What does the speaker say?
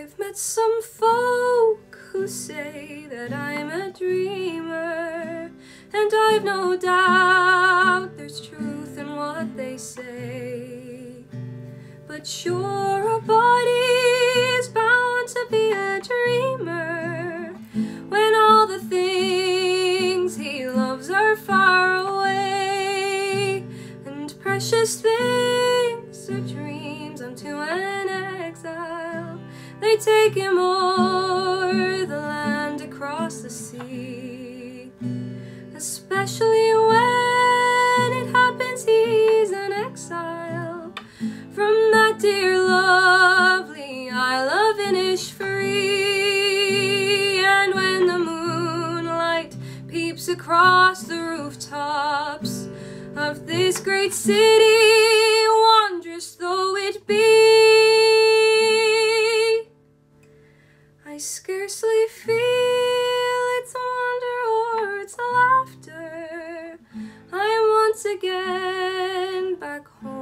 I've met some folk who say that I'm a dreamer, and I've no doubt there's truth in what they say. But sure, a body is bound to be a dreamer when all the things he loves are far away, and precious things Him o'er the land across the sea, especially when it happens he's an exile from that dear lovely Isle of Innisfree. And when the moonlight peeps across the rooftops of this great city, I scarcely feel its wonder or its laughter. I am once again back home.